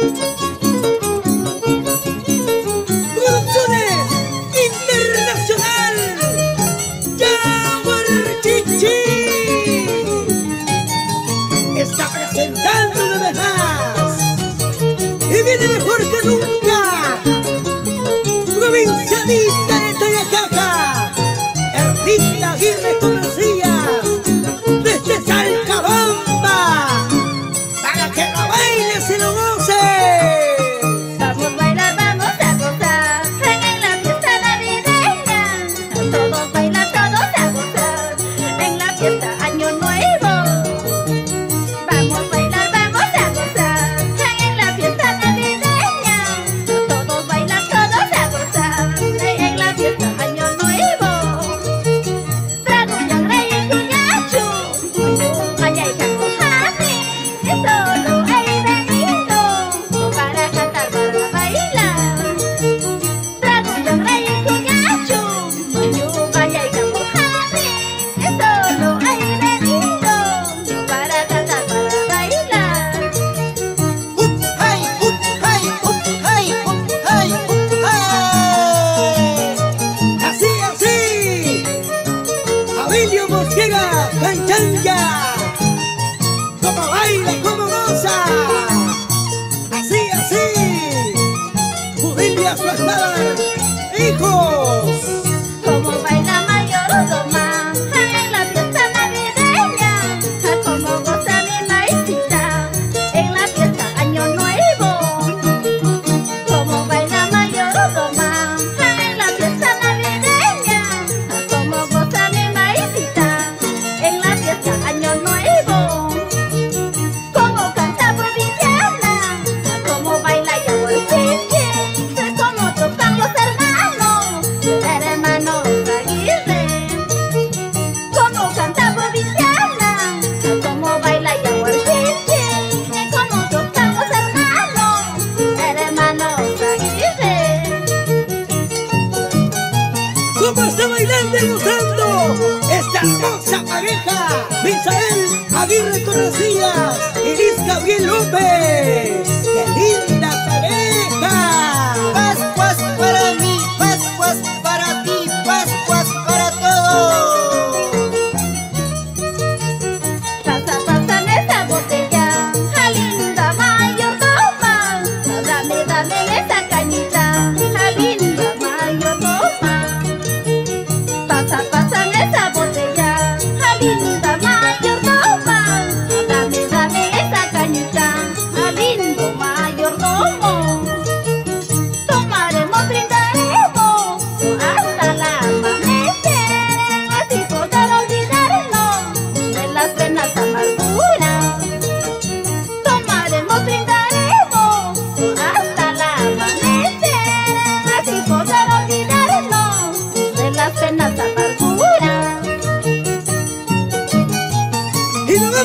Música baila y goza. Así, así. Judía su espada. Hijo. esta hermosa pareja, Misael Aguirre Torrecillas y Liz Gabriel López. ¡Qué lindo!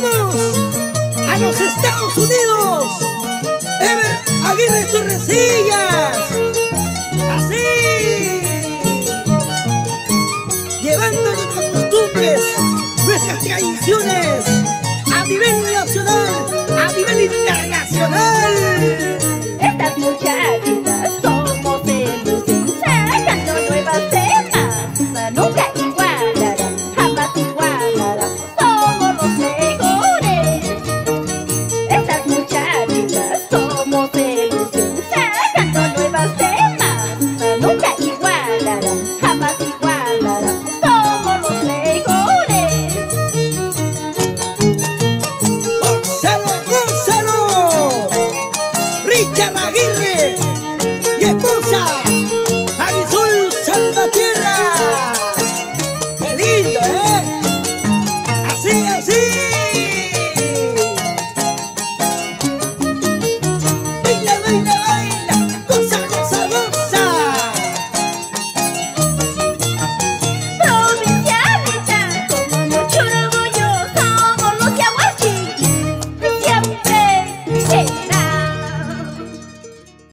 ¡A los Estados Unidos! ¡Ever Aguirre Torrecillas! ¡Así! Llevando nuestras costumbres, nuestras tradiciones.